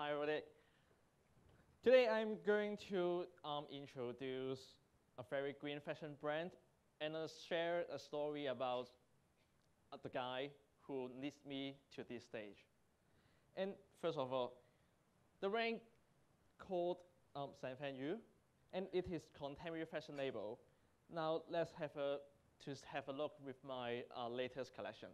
Hi, everybody. Today I'm going to um, introduce a very green fashion brand and uh, share a story about uh, the guy who leads me to this stage. And first of all, the brand called um, Tsang Fan Yu, and it is contemporary fashion label. Now let's have a to have a look with my uh, latest collection.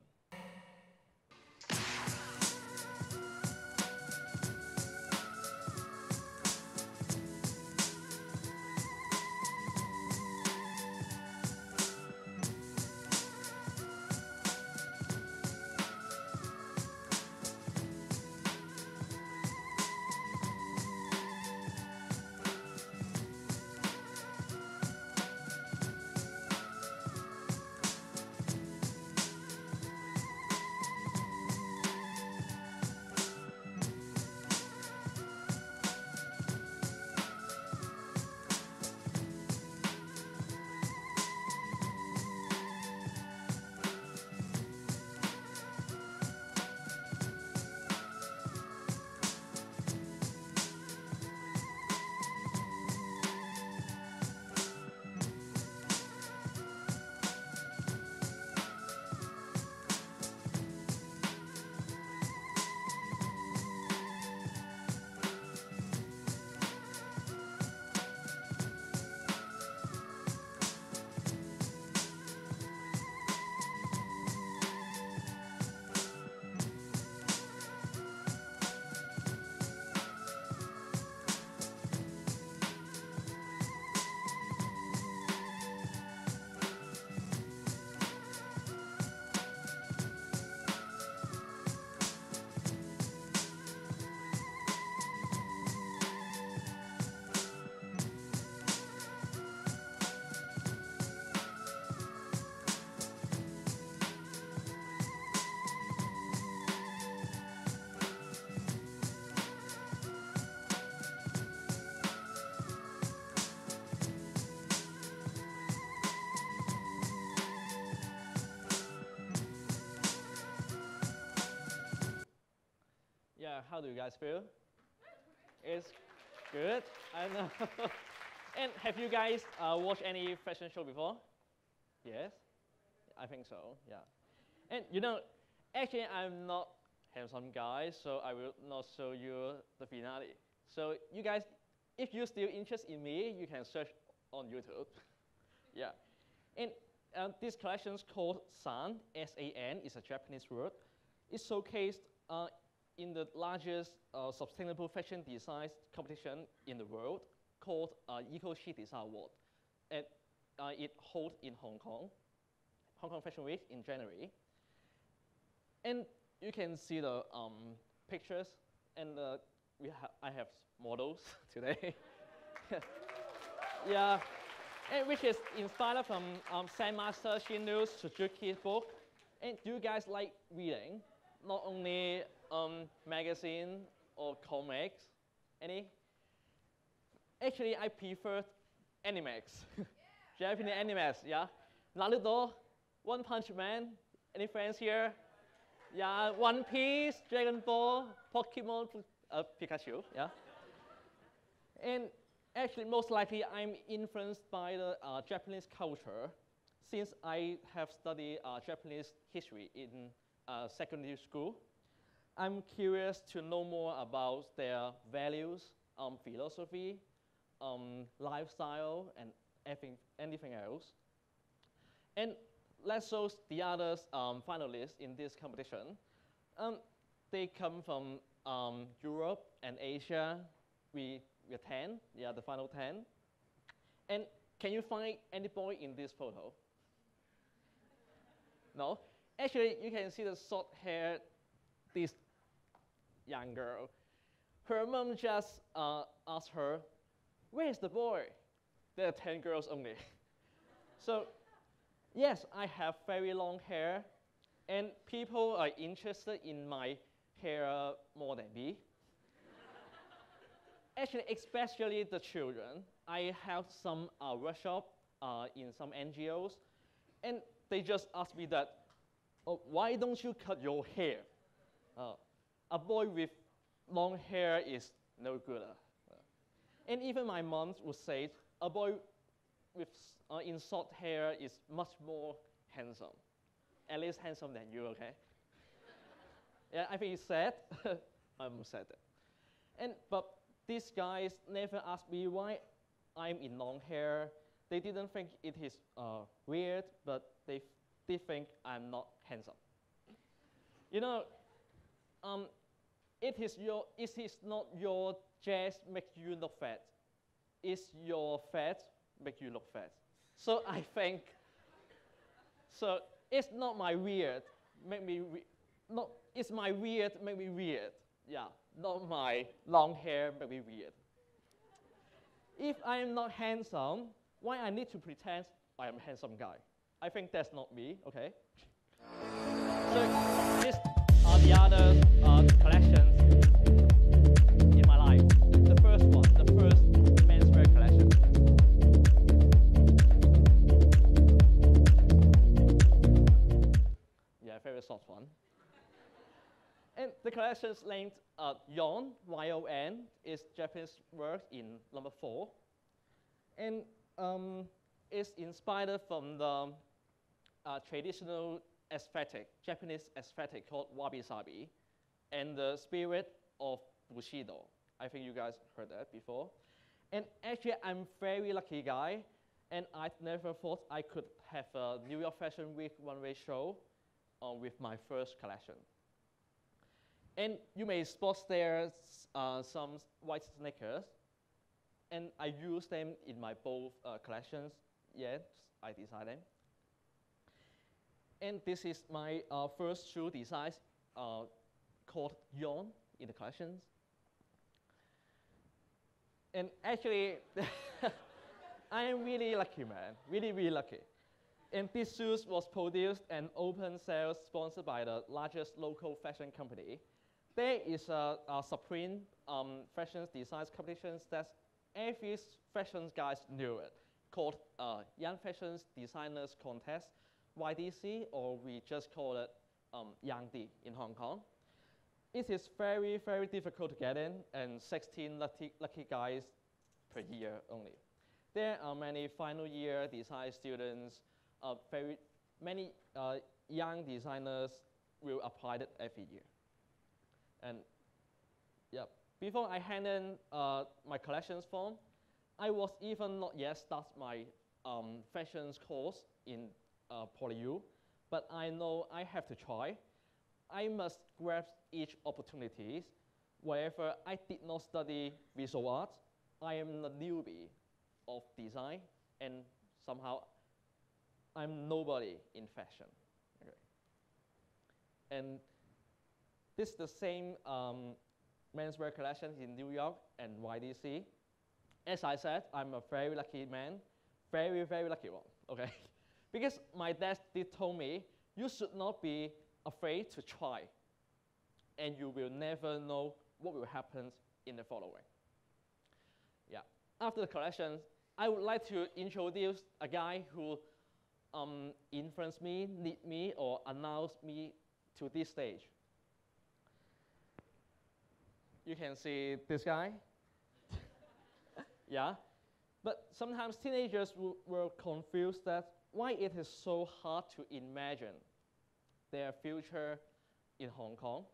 How do you guys feel? It's good. I know. and have you guys uh, watched any fashion show before? Yes, I think so. Yeah. And you know, actually, I'm not handsome guy, so I will not show you the finale. So you guys, if you're still interested in me, you can search on YouTube. yeah. And uh, this collection is called SAN, S-A-N, is a Japanese word. It's showcased uh, in the largest uh, sustainable fashion design competition in the world called uh, Eco Chic Design Award. And uh, it holds in Hong Kong, Hong Kong Fashion Week in January. And you can see the um, pictures, and uh, we ha I have models today. yeah, and which is inspired from um, Zen Master Suzuki's book. And do you guys like reading? Not only um, magazine or comics? Any? Actually, I prefer animes. Yeah. Japanese animes, yeah. Naruto, One Punch Man. Any friends here? Yeah, One Piece, Dragon Ball, Pokemon, uh, Pikachu, yeah. and actually, most likely, I'm influenced by the uh, Japanese culture since I have studied uh, Japanese history in uh, secondary school. I'm curious to know more about their values, um, philosophy, um, lifestyle, and anything, anything else. And let's show the other um, finalists in this competition. Um, they come from um, Europe and Asia. We, we're 10, yeah, the final 10. And can you find any boy in this photo? No? Actually, you can see the short hair, this young girl. Her mom just uh, asked her, Where's the boy? There are 10 girls only. so, yes, I have very long hair, and people are interested in my hair more than me. Actually, especially the children. I have some uh, workshop uh, in some NGOs, and they just ask me that, oh, why don't you cut your hair? Uh, a boy with long hair is no good. uh. And even my mom would say, a boy with uh, in short hair is much more handsome, at least handsome than you, okay? yeah, I think it's sad. I'm sad. And but these guys never asked me why I'm in long hair. They didn't think it is uh, weird, but they did think I'm not handsome. You know, um, it is your it is not your jazz make you look fat. It's your fat make you look fat. So I think so it's not my weird make me we- not it's my weird make me weird. Yeah, not my long hair make me weird. If I am not handsome, why I need to pretend I am a handsome guy? I think that's not me, okay? So the other uh, collections in my life. The first one, the first menswear collection. Yeah, very short one. and the collection's named uh, Yon, Y-O-N, is Japanese word in number four. And um, it's inspired from the uh, traditional aesthetic, Japanese aesthetic called wabi-sabi, and the spirit of Bushido. I think you guys heard that before. And actually, I'm very lucky guy, and I never thought I could have a New York Fashion Week one-way show uh, with my first collection. And you may spot there uh, some white sneakers, and I use them in my both uh, collections. Yes, I design them. And this is my uh, first shoe design uh, called Yon in the collections. And actually, I am really lucky, man. Really, really lucky. And this shoes was produced and open sales sponsored by the largest local fashion company. There is a, a Supreme um, fashion design competitions that every fashion guys knew it, called uh, Young Fashion Designers Contest, YDC, or we just call it um, Yangdi in Hong Kong. It is very, very difficult to get in, and 16 lucky, lucky guys per year only. There are many final year design students, uh, very many uh, young designers will apply it every year. And yeah, before I hand in uh, my collections form, I was even not yet start my um, fashions course in uh, PolyU, but I know I have to try. I must grab each opportunities. Wherever I did not study visual arts, I am a newbie of design, and somehow I'm nobody in fashion. Okay. And this is the same um, menswear collection in New York and YDC. As I said, I'm a very lucky man, very, very lucky one, okay? because my dad did told me, you should not be afraid to try, and you will never know what will happen in the following. Yeah, after the collection, I would like to introduce a guy who um, influenced me, lead me, or announced me to this stage. You can see this guy. yeah, but sometimes teenagers were confused that why it is so hard to imagine their future in Hong Kong.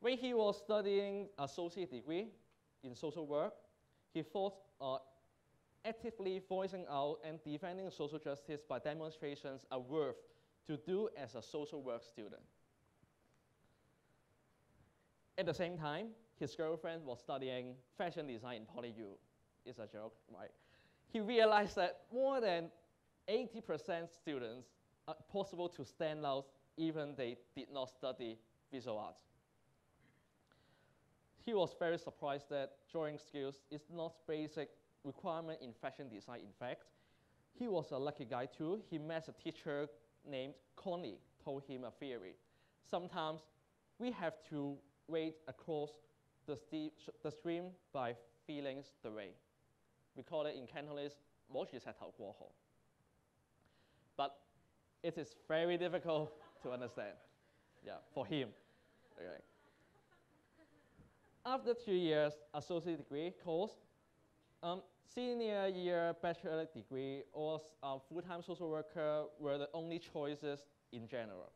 When he was studying associate degree in social work, he thought uh, actively voicing out and defending social justice by demonstrations are worth to do as a social work student. At the same time, his girlfriend was studying fashion design in PolyU. It's a joke, right? He realized that more than 80% students are possible to stand out even they did not study visual arts. He was very surprised that drawing skills is not basic requirement in fashion design. In fact, he was a lucky guy too. He met a teacher named Connie, told him a theory. Sometimes we have to wade across the, the stream by feeling the way We call it in Cantonese, 摸住石头过河. But it is very difficult to understand, yeah, for him. Okay. After two years associate degree course, um, senior year bachelor degree or s- uh, full-time social worker were the only choices in general.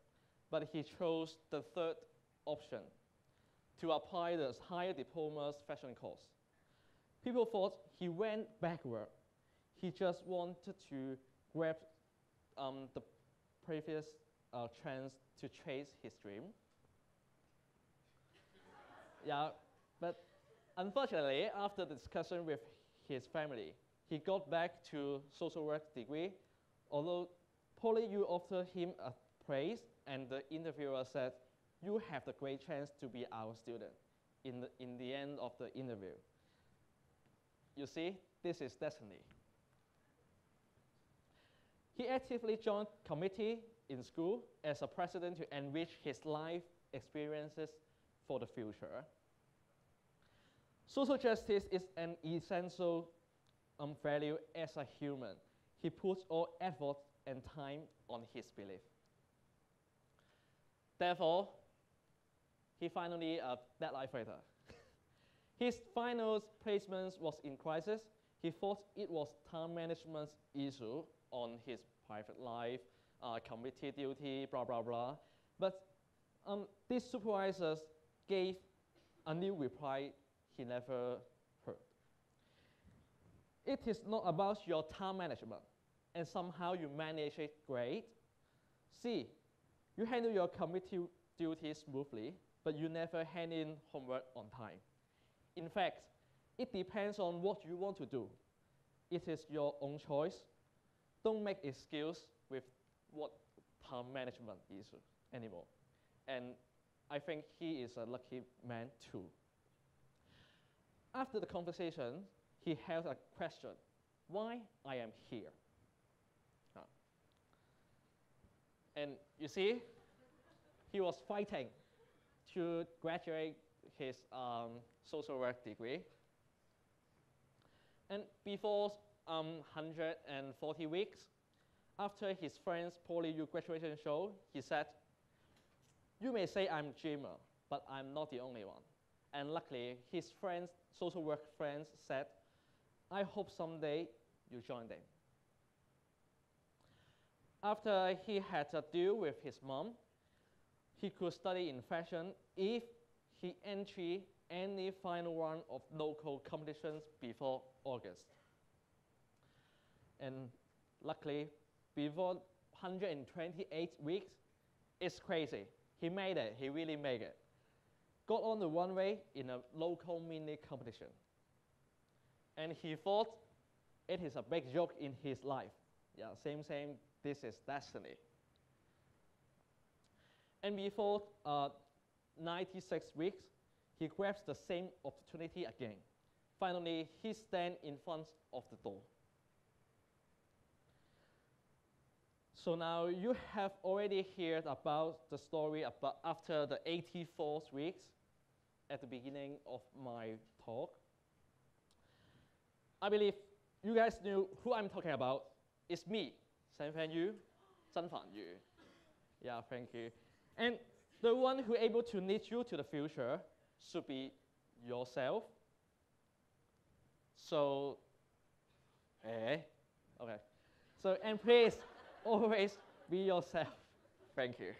But he chose the third option to apply the higher diploma's fashion course. People thought he went backward. He just wanted to grab um, the previous uh, chance to chase his dream. yeah, but unfortunately, after the discussion with his family, he got back to social work degree. Although PolyU offered him a praise, and the interviewer said, "You have the great chance to be our student." In the, in the end of the interview, you see, this is destiny. He actively joined committee in school as a president to enrich his life experiences for the future. Social justice is an essential um, value as a human. He puts all effort and time on his belief. Therefore, he finally a deadline fighter. His final placement was in crisis. He thought it was time management's issue on his private life, uh, committee duty, blah, blah, blah. But um, these supervisors gave a new reply he never heard. It is not about your time management, and somehow you manage it great. See, you handle your committee duties smoothly, but you never hand in homework on time. In fact, it depends on what you want to do. It is your own choice. Don't make excuse with what time management is anymore. And I think he is a lucky man too. After the conversation, he has a question why I am here? Huh. And you see, he was fighting to graduate his um, social work degree. And before um, 140 weeks, after his friend's PolyU graduation show, he said, You may say I'm dreamer, but I'm not the only one. And luckily, his friends, social work friends, said, I hope someday you join them. After he had a deal with his mom, he could study in fashion if he entry any final round of local competitions before August. And luckily, before 128 weeks, it's crazy. He made it. He really made it. Got on the runway in a local mini competition. And he thought it is a big joke in his life. Yeah, same, same. This is destiny. And before uh, 96 weeks, he grabs the same opportunity again. Finally, he stands in front of the door. So now you have already heard about the story about after the 84th weeks at the beginning of my talk. I believe you guys knew who I'm talking about. It's me, Tsang Fan Yu, Zhen Fan Yu. Yeah, thank you. And the one who able to lead you to the future should be yourself. So, eh? Okay. So, and please always be yourself. Thank you.